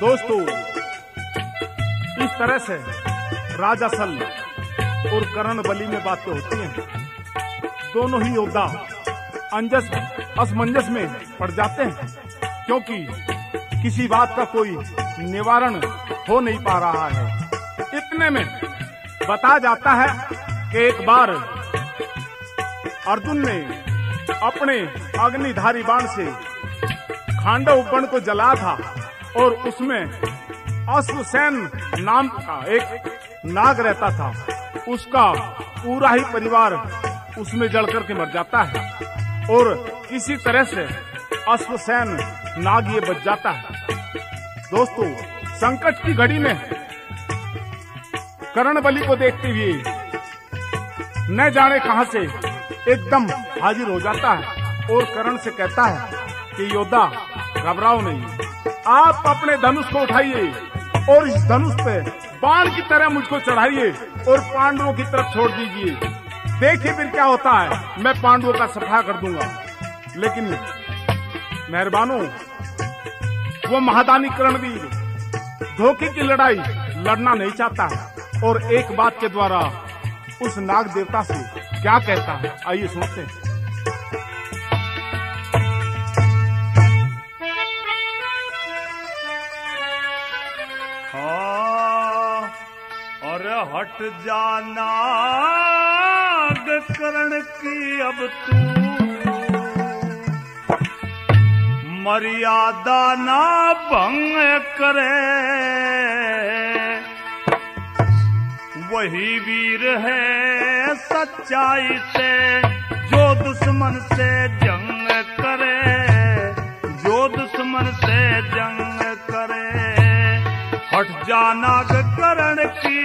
दोस्तों, इस तरह से राजा सल और करण बली में बातें होती हैं। दोनों ही योद्धा अंजस, असमंजस में पड़ जाते हैं, क्योंकि किसी बात का कोई निवारण हो नहीं पा रहा है। इतने में बताया जाता है कि एक बार अर्जुन ने अपने अग्निधारी बाण से खांडव वन को जला था। और उसमें अश्वसेन नाम का एक नाग रहता था। उसका पूरा ही परिवार उसमें जल करके मर जाता है और इसी तरह से अश्वसेन नाग ये बच जाता है। दोस्तों, संकट की घड़ी में करण बलि को देखते हुए न जाने कहाँ से एकदम हाजिर हो जाता है और करण से कहता है कि योद्धा घबराओ नहीं। आप अपने धनुष को उठाइए और इस धनुष पे बाण की तरह मुझको चढ़ाइए और पांडवों की तरफ़ छोड़ दीजिए। देखिए फिर क्या होता है। मैं पांडवों का सफ़ा कर दूँगा। लेकिन मेहरबानो वो महादानी करणवीर धोखे की लड़ाई लड़ना नहीं चाहता है और एक बात के द्वारा उस नाग देवता से क्या कहता है आइए सुनते हैं हाँ, हट जाना करण की अब तू। मर्यादा ना भंग करे। वही वीर है सच्चाई से, जो दुश्मन से जंग करे। जो दुश्मन से जंग करे। हट जाना करण की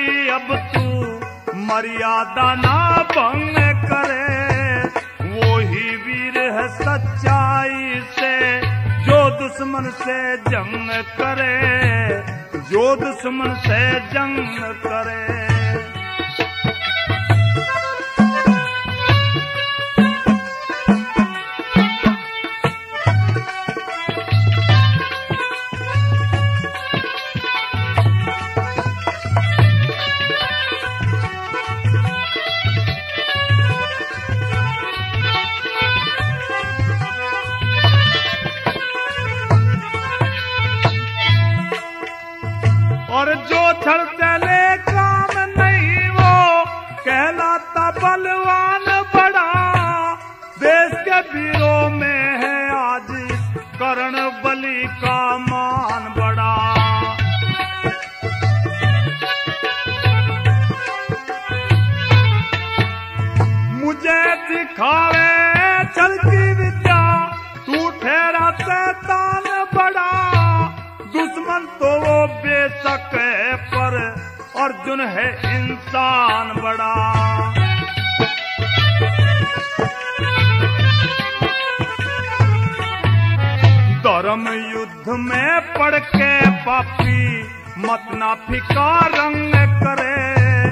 मर्यादा ना भंग करे वो ही वीर है सच्चाई से, जो दुश्मन से जंग करे, जो दुश्मन से जंग करे। कहलाता बलवान बड़ा। देश के वीरों में है आज करण बलि का मान बड़ा। मुझे दिखावे चल की विद्या, तू ठहरा शैतान बड़ा। दुश्मन तो वो बेशक है पर अर्जुन है इंसान बड़ा। धर्म युद्ध में पड़ के पापी मत ना फिका रंग करे।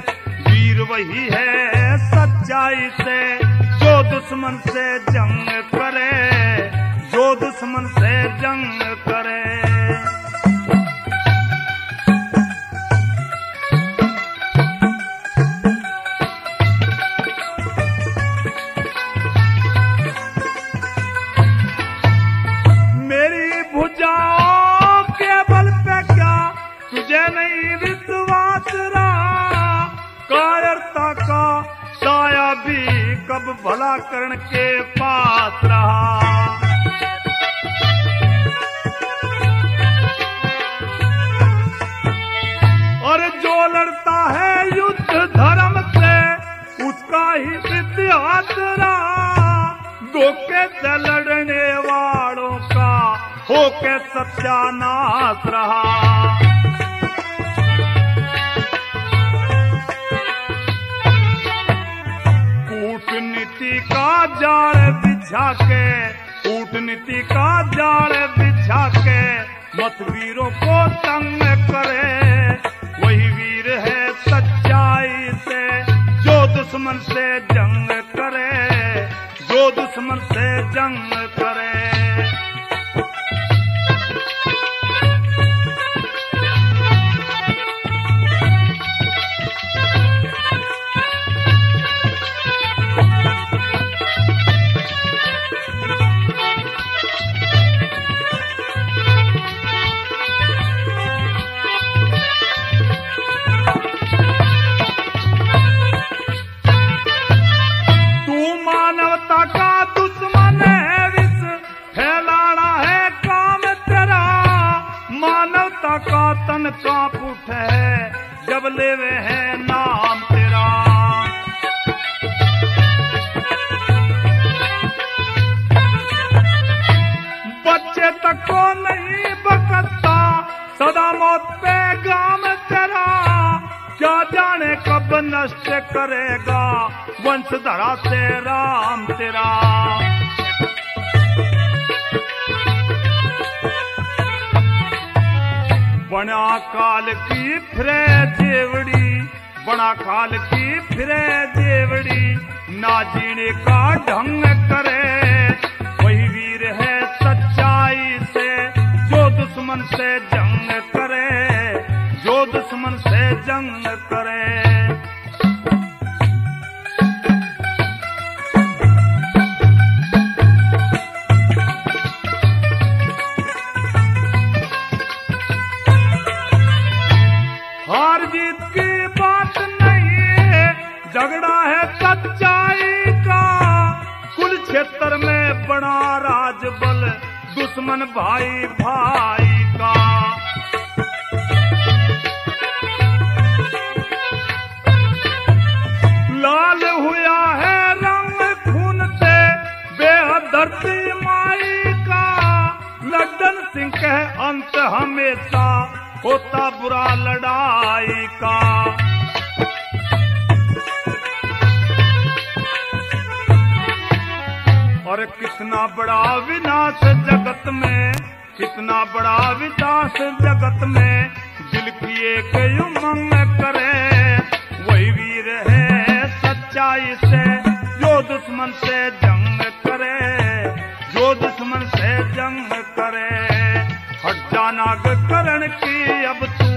वीर वही है सच्चाई से, जो दुश्मन से जंग करे। जो दुश्मन से जंग करे। कब भला करण के पास रहा। और जो लड़ता है युद्ध धर्म से, उसका ही इतिहास रहा। धोखे से लड़ने वालों का होके सत्यानाश रहा। जाल बिछा के कूटनीति का जाल बिछा के मत वीरों को तंग करे। वही वीर है सच्चाई से, जो दुश्मन से जंग करे। जो दुश्मन से जंग करे। जब लेवे है नाम तेरा। बच्चे तक नहीं बकता, सदा मौत पे गाम तेरा क्या जाने कब नष्ट करेगा वंशधरा से राम तेरा। बना काल की फिरे जेवड़ी बना काल की फिरे जेवड़ी ना जीने का ढंग करे। वही वीर है सच्चाई से, जो दुश्मन से जंग करे, जो दुश्मन से जंग करे। जीत की बात नहीं है। झगड़ा है सच्चाई का। कुल क्षेत्र में बड़ा राजबल, दुश्मन भाई भाई का। लाल हुआ है रंग खून से, बेहद धरती माई का। लड्डन सिंह के अंत हमेशा होता बुरा लड़ाई का। और कितना बड़ा विनाश जगत में, कितना बड़ा विनाश जगत में, दिल की एक उमंग करे। वही वीर है सच्चाई से, जो दुश्मन से जंग करे। जो दुश्मन से जंग जाना करण की अब तू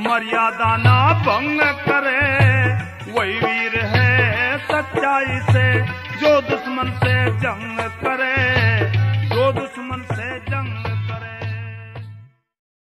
मर्यादा ना भंग करे। वही वीर है सच्चाई से जो दुश्मन से जंग करे। जो दुश्मन से जंग